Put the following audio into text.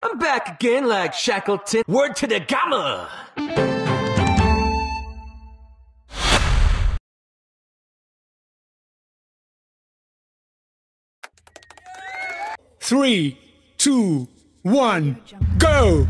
I'm back again like Shackleton. Word to the gamma! Three, two, one, go!